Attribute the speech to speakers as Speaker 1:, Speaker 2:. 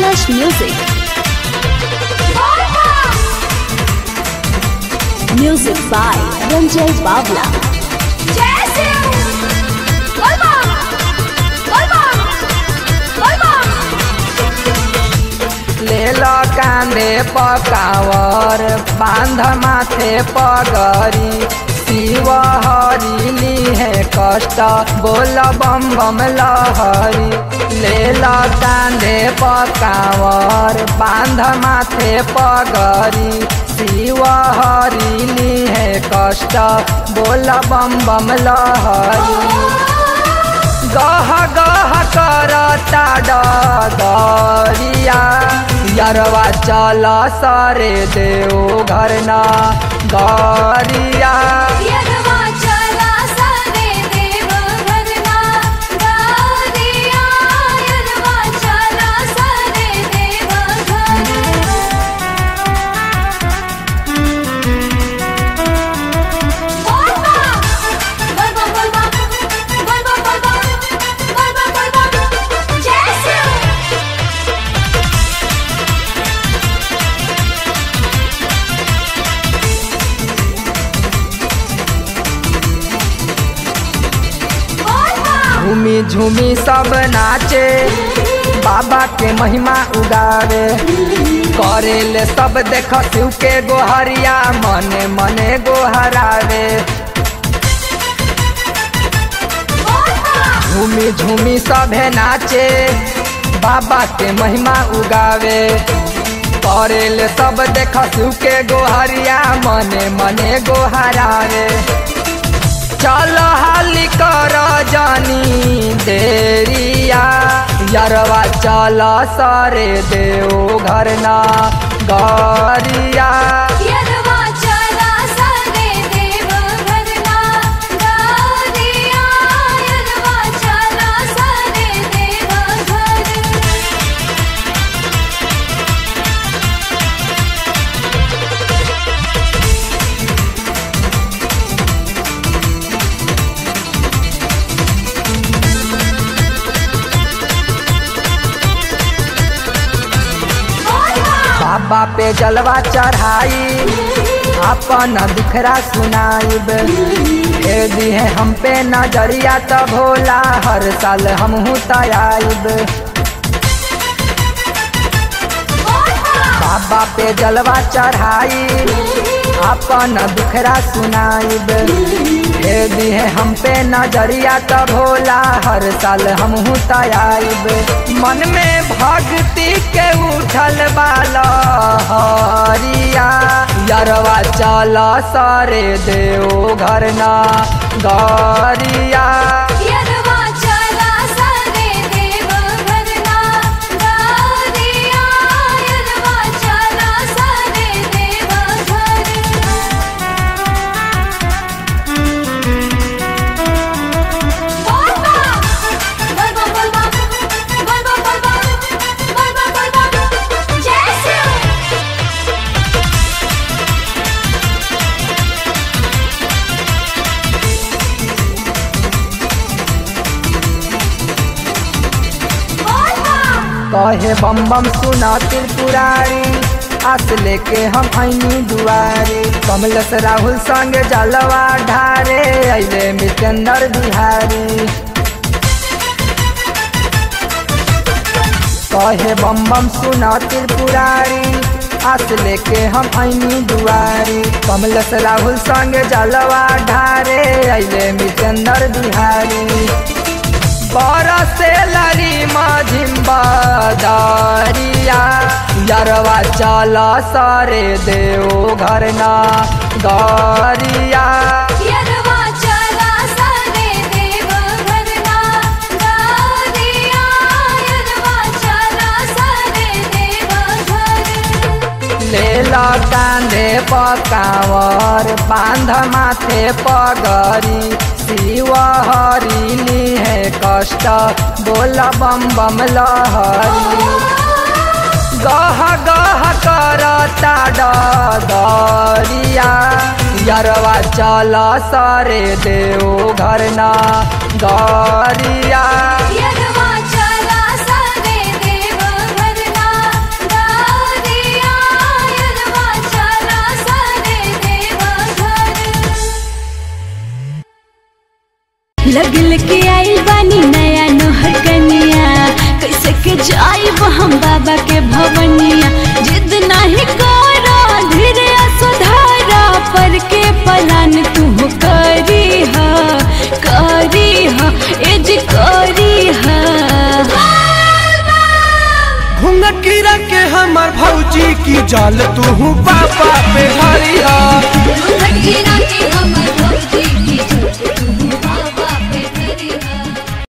Speaker 1: Kalash Music. Music by Ranjay Bavla.
Speaker 2: ले लो पकावर बाँध माथे पगरी शिव कष्ट बोल बम बम लहरी। ले लो कांधे पकावर बाँध माथे पगरी शिव हरिली है कष्ट, बोल बम बम लहरी। गह गह करता डगरिया यरवा चल सरे देव घर ना गरिया झूमी झूमी सब नाचे। बाबा के महिमा उगावे। करेले सब देख शिव के गोहरिया मने मने गोहरावे झूमी झूमी सभे नाचे बाबा के महिमा उगावे। करेले सब देख शिव के गोहरिया मने मने गोहरावे चल हाल कर जानी देरिया। यरवा चल सरे देव घरना गरिया। बाबा पे जलवा चढ़ाई। अपन दुखरा सुनाइब। दे है हम पे नज़रिया तो भोला हर साल हम तयाइब। बाबा पे जलवा चढ़ाई। अपन दुखरा सुनाइब। दे है हम पे नज़रिया तो भोला। हर साल हम तयाइब मन में भक्ति के उठल बाला। हरिया। यरवा चल सरे देव घर ना गरिया कहे, बम बम सुना त्रिपुरारी आस लेके हम ऐनी दुआरे। कमलस, राहुल संग जलवा ढारे। अले मितेंद्र बिहारी। कहे, बम बम सुना त्रिपुरारी आस लेके हम ऐनी दुआरी। कमलस, राहुल संग जलवा ढारे। अले मितेंद्र बिहारी। बरसे लरी माझिम्बा दारिया यरवा चला सारे देव घर ना कांधे पकावर, बाँध माथे पगरी। शिव हरिली है कष्ट, बोल बम बम लहरी। गह गह करता डगरिया यरवा चल सरे देव घर ना गरिया
Speaker 1: लगल के आई बानी नया नोहर कनिया। कैसे के जाइब हम बाबा के भवनिया। जिद नहीं करो धीरे सुधारा पर के पलान तू करी हा करी हा एज करी हा
Speaker 3: के हमर भौजी की जाल तू पापा पे हरिया।
Speaker 1: गिरा के हमर